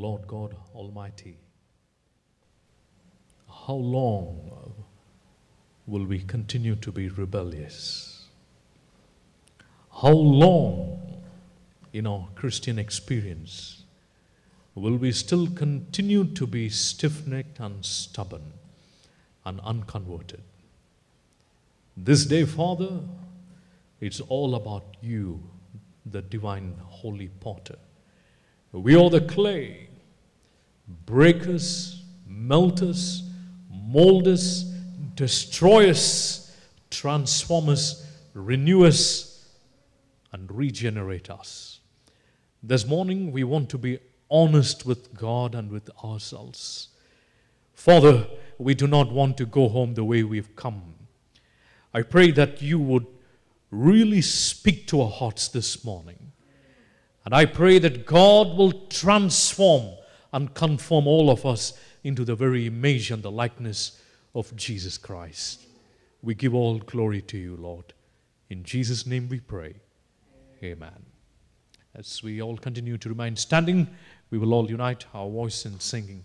Lord God Almighty, how long will we continue to be rebellious? How long in our Christian experience will we still continue to be stiff necked and stubborn and unconverted? This day, Father, it's all about you, the divine holy potter. We are the clay. Break us, melt us, mold us, destroy us, transform us, renew us, and regenerate us. This morning, we want to be honest with God and with ourselves. Father, we do not want to go home the way we've come. I pray that you would really speak to our hearts this morning. And I pray that God will transform and conform all of us into the very image and the likeness of Jesus Christ. We give all glory to you, Lord. In Jesus' name we pray. Amen. As we all continue to remain standing, we will all unite our voice in singing.